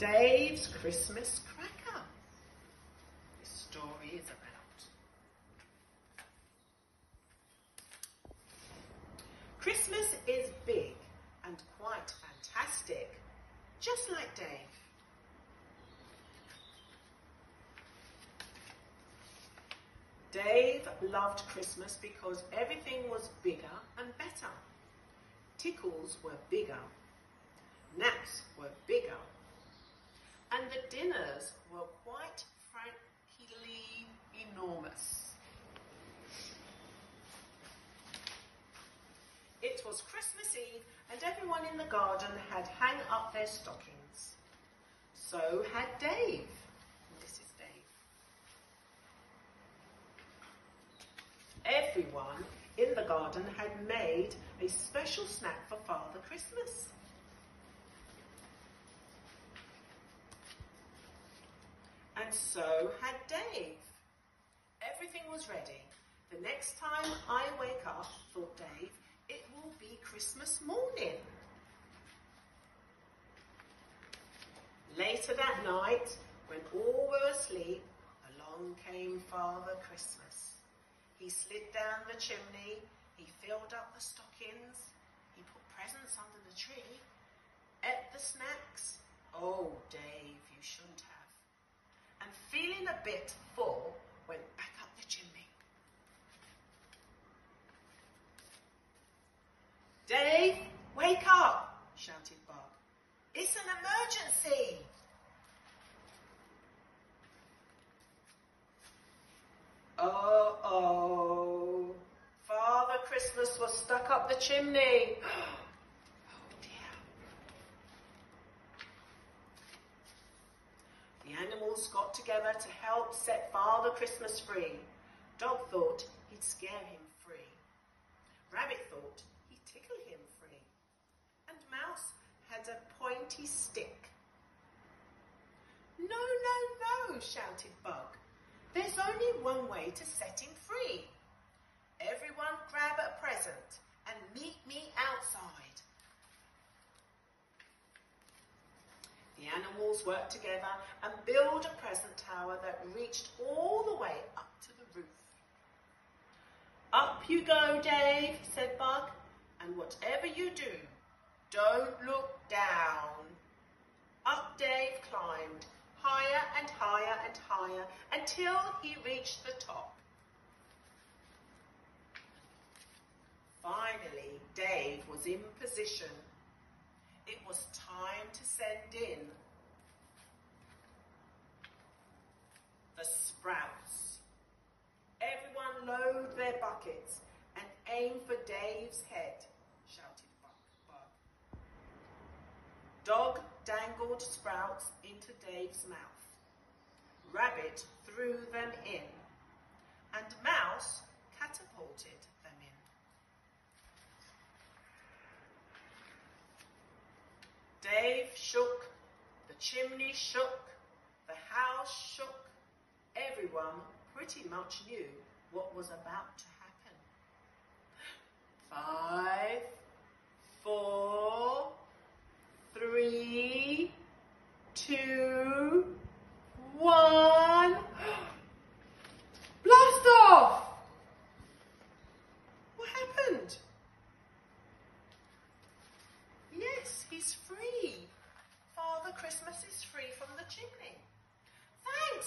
Dave's Christmas Cracker. This story is about. Christmas is big and quite fantastic, just like Dave. Dave loved Christmas because everything was bigger and better. Tickles were bigger, naps were bigger, and the dinners were quite frankly enormous. It was Christmas Eve and everyone in the garden had hung up their stockings. So had Dave. This is Dave. Everyone in the garden had made a special snack for Father Christmas. And so had Dave. Everything was ready. The next time I wake up, thought Dave, it will be Christmas morning. Later that night, when all were asleep, along came Father Christmas. He slid down the chimney, he filled up the stockings, he put presents under the tree, ate the snacks. Oh, Dave, you shouldn't have. Feeling a bit full, went back up the chimney. Dave, wake up, shouted Bug. It's an emergency. Oh, oh. Father Christmas was stuck up the chimney. Oh dear. The animals got together to help set Father Christmas free. Dog thought he'd scare him free. Rabbit thought he'd tickle him free. And Mouse had a pointy stick. No, no, no, shouted Bug. There's only one way to set him free. Everyone grab a present and meet me outside. The animals worked together and build a present tower that reached all the way up to the roof. Up you go, Dave, said Bug, and whatever you do, don't look down. Up Dave climbed, higher and higher and higher, until he reached the top. Finally, Dave was in position. It was time to send in the sprouts. Everyone load their buckets and aim for Dave's head, shouted Bug. Dog dangled sprouts into Dave's mouth. Rabbit threw them in, and Mouse catapulted them in. Dave shook, the chimney shook, the house shook. Everyone pretty much knew what was about to happen. Five, four, three, two, one. Blast off! What happened? Yes, he's free. Father Christmas is free from the chimney.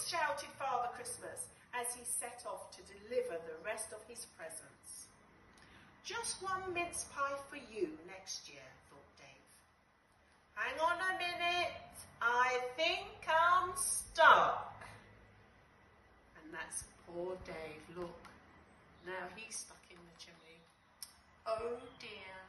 Shouted Father Christmas as he set off to deliver the rest of his presents. Just one mince pie for you next year, thought Dave. Hang on a minute, I think I'm stuck. And that's poor Dave, look. Now he's stuck in the chimney. Oh dear.